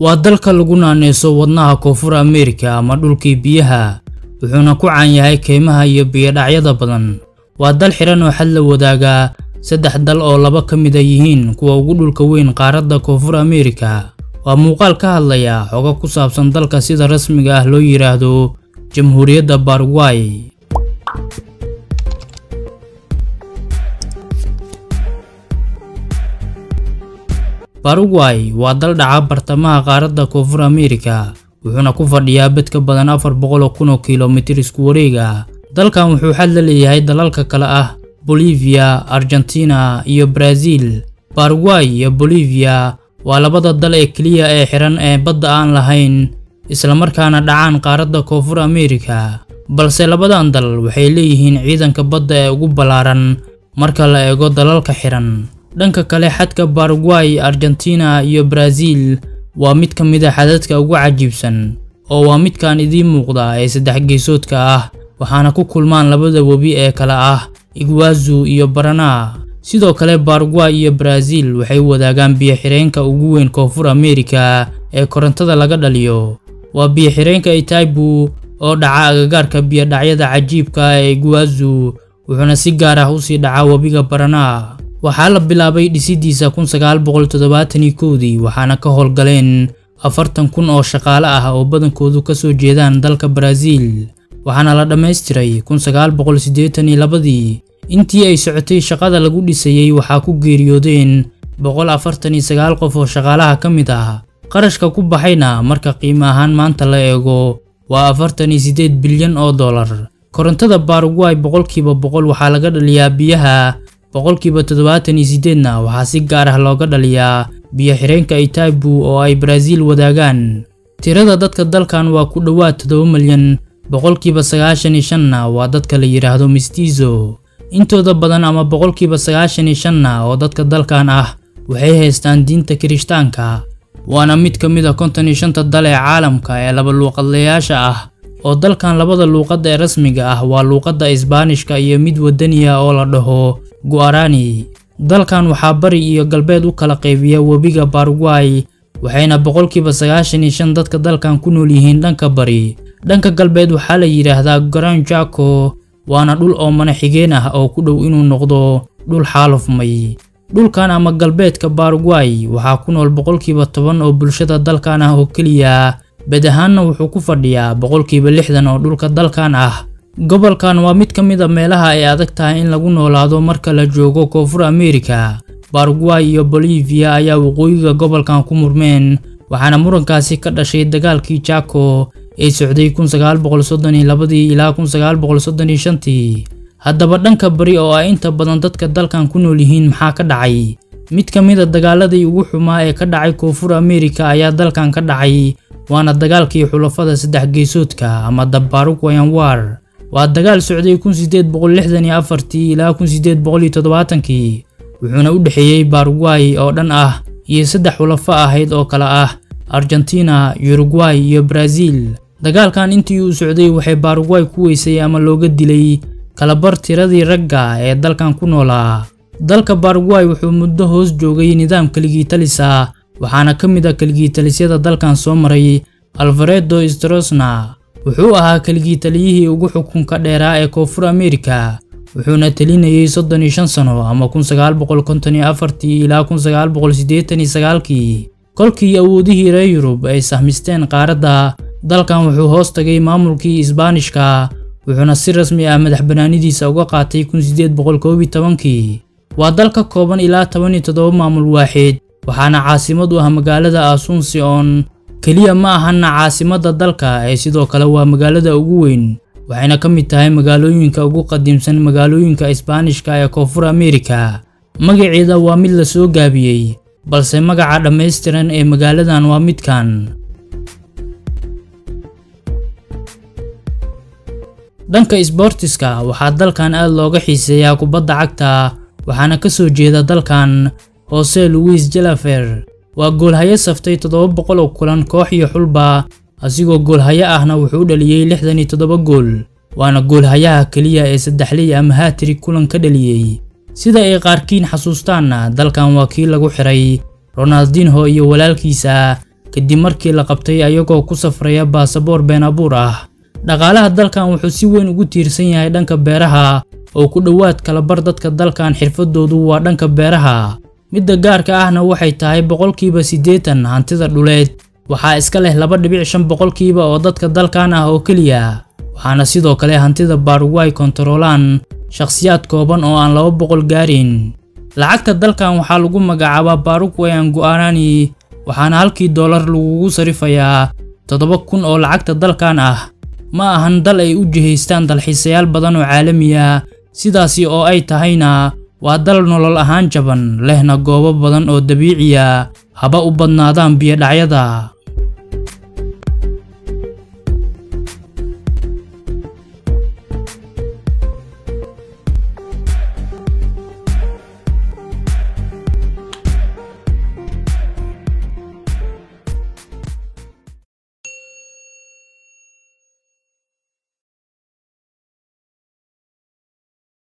waa dalka lagu naaneyso wadnaha koonfur ameerika ama dhulkii biyaha wuxuuna ku caan yahay keymaha iyo biyodhacyada badan. Waa dal xiran oo xad la wadaagaa saddex dal oo laba ka mid a yihiin kuwa ugu dhulka weyn qaaradda koonfur ameerika. Waa muuqaal ka hadlaya xogo ku saabsan dalka sida rasmiga ah loo yidhaahdo jamhuuriyadda baragway baragway waa dal dhaca bartamaha qaaradda koonfur ameerika wuxuuna ku fadhiyaa bad ka badan afar boqol oo kun isku wareeg ah dalkan wuxuu xad la leeyahay dalalka kale ah bolivia argentina iyo brazil. Baragway iyo bolivia waa labada dal ee keliya ee xiran ee badda aan lahayn islamarkaana dhacaan qaaradda koonfur ameerika. Balse labadan dal waxay leeyihiin ciidanka badda ee ugu ballaaran marka la eego dalalka xiran dhanka kale xadka baragway argentina iyo brazil waa mid ka mid a xadadka ugu cajiibsan oo waa midkan idiin muuqda ee saddex geesoodka ah waxaana ku kulmaan labada webi ee kale ah igwazu iyo barana sidoo kale baragway iyo brazil waxay wadaagaan biyo-xireenka ugu weyn koonfur ameerika ee korontada laga dhaliyo. Waa biyo-xireenka itaibu oo dhaca agagaarka biyo-dhacyada cajiibka ee igwazu wuxuuna si gaar ah u sii dhaca webiga barana waxaa la bilaabay dhisidiisa kun sagaal boqol toddobaatan iyo kowdii waxaana ka howlgaleen afartan kun oo shaqaale ah oo badankoodu ka soo jeedaan dalka brazil waxaana la dhammaystiray kun sagaal boqol siddeetan iyo labadii. Intii ay socotay shaqada lagu dhisayey waxaa ku geeriyoodeen boqol afartan iyo sagaal qof oo shaqaalaha ka mid ah. Qarashka ku baxayna marka qiimo ahaan maanta la eego waa afartan iyo siddeed bilyan oo dollar. Korontada baragway boqolkiiba boqol waxaa laga dhaliyaa biyaha boqolkiiba toddobaatan iyo siddeedna waxaa si gaar ah looga dhaliyaa biyo-xireenka itaibu oo ay brazil wadaagaan. Tirada dadka dalkan waa ku dhowaad toddoba milyan boqolkiiba sagaashan iyo shanna waa dadka la yidhaahdo mistizo intooda badan ama boqolkiiba sagaashan iyo shanna oo dadka dalkan ah waxay haystaan diinta kirishtaanka waana mid ka mid a konton iyo shanta dal ee caalamka ee laba luuqadlayaasha ah oo dalkan labada luuqad ee rasmiga ah waa luuqadda isbaanishka iyo mid wadaniya oo la dhaho guarani. Dalkan waxaa bari iyo galbeed u kala qaybiya webiga baragway waxayna boqolkiiba sagaashan iyo shan dadka dalkan ku nool yihiin dhanka bari. Dhanka galbeed waxaa la yidhaahdaa garan jako waana dhul oo mana xigeen ah oo ku dhow inuu noqdo dhul xaalufmay. Dhulkan ama galbeedka baragway waxaa ku nool boqolkiiba toban oo bulshada dalkan ah oo keliya. Bed ahaanna wuxuu ku fadhiyaa boqolkiiba lixdan oo dhulka dalkan ah gobolkan waa mid ka mid a meelaha ay adag tahay in lagu noolaado marka la joogo koonfur ameerika. Baragway iyo bolivia ayaa waqooyiga gobolkan ku murmeen waxaana murankaasi ka dhashay dagaalkii jako ee socday ilaa haddaba dhanka bari oo ay inta badan dadka dalkan ku nool yihiin maxaa ka dhacay? Mid ka mid a dagaaladii ugu xumaa ee ka dhacay koonfur ameerika ayaa dalkan ka dhacay waana dagaalkii xulafada saddex geesoodka ama the baragwayan war waa dagaal socday kun sideed boqol lixdan iyo afartii ilaa kun sideed boqol iyo toddobaatankii wuxuuna u dhexeeyey baragway oo dhan ah iyo saddex xulafo ahayd oo kale ah argentina uruguay iyo brazil. Dagaalkan intii uu socday waxay baragway ku weysay ama looga dilay kalabar tiradii ragga ee dalkan ku noolaa. Dalka baragway wuxuu muddo hoos joogay nidaam keligii talis ah waxaana ka mid ah keligii talisyada dalkan soo maray alvaredo strosna wuxuu ahaa keligii taliyihii ugu xukunka dheeraa ee koonfur ameerika wuxuuna telinayay soddon iyo shan sano ama kun sagaal boqol konton iyo afartii ilaa kun sagaal sagaalkii. Kolkii awoodihii reer yurub ay sahmisteen qaaradda dalkan wuxuu hoos tagay maamulkii isbaanishka wuxuuna si rasmi ah madax banaanidiisa uga qaatay kun siddeed boqol tobankii. Waa dal ka kooban ilaa toban iyo toddoba maamul waaxid waxaana caasimad u ah magaalada asunsion keliya ma ahana caasimadda dalka ee sidoo kale waa magaalada ugu weyn waxayna ka mid tahay magaalooyinka ugu qadiimsan magaalooyinka isbaanishka ee koonfur ameerika. Magaceeda waa mid la soo gaabiyey balse magaca dhammaystiran ee magaaladan waa midkan. Dhanka isboortiska waxaa dalkan aad looga xiiseeyaa kubadda cagta waxaana ka soo jeeda dalkan hoose louis jelafer waa goolhayo saftay toddoba boqol oo kulan koox iyo xulba asigoo goolhayo ahna wuxuu dhaliyey lixdan iyo toddoba gool waana goolhayaha keliya ee saddexley ama haatiri kulan ka dhaliyey sida ay qaarkiin xasuustaanna dalkan waa kii lagu xiray ronaldinho iyo walaalkiisa kadib markii la qabtay ayagoo ku safraya baasaboor been abuur ah. Dhaqaalaha dalkan wuxuu si weyn ugu tiirsan yahay dhanka beeraha oo ku dhowaad kalabar dadka dalkan xirfadoodu waa dhanka beeraha midda gaarka ahna waxay tahay boqolkiiba siddeetan hantida dhuleed. Waxaa iska leh laba dhibic shan boqolkiiba oo dadka dalkan ah oo keliya. Waxaana sidoo kale hantida Paraguay kontaroolaan shakhsiyaad kooban oo aan laba boqol gaarin. Lacagta dalkan waxaa lagu magacaabaa Paraguayan Guarani waxaana halkii doolar lagugu sarifayaa toddoba kun oo lacagta dalkan ah. Ma ahan dal ay u jihaystaan dalxiisayaal badan oo caalami ah. Sidaasi oo ay tahayna waa dal nolol ahaan jaban lehna goobo badan oo dabiici ah haba u badnaadaan biyo dhacyada